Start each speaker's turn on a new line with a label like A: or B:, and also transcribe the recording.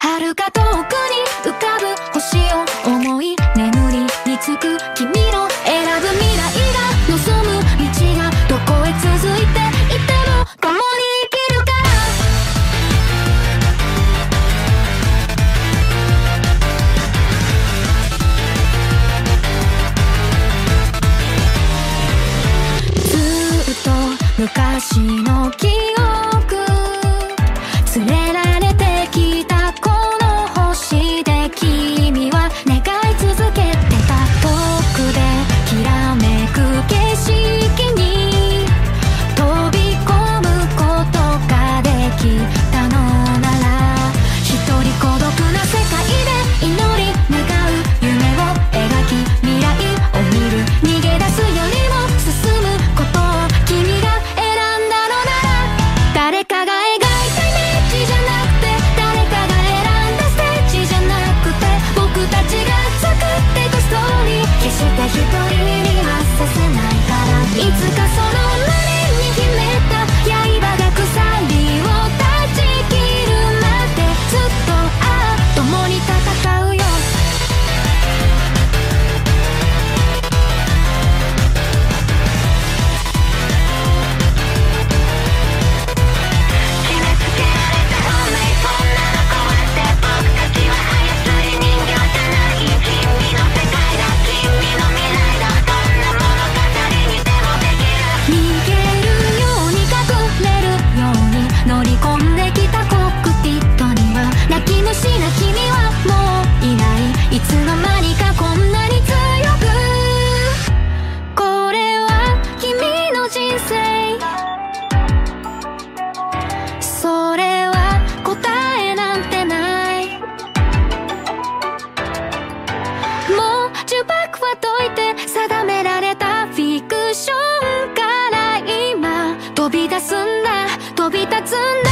A: 遥か遠くに浮かぶ星を思い眠りにつく君の選ぶ未来が望む道がどこへ続いていても共に生きるから。ずっと昔の記憶いつかその
B: 進んだ。
A: 飛び立つんだ。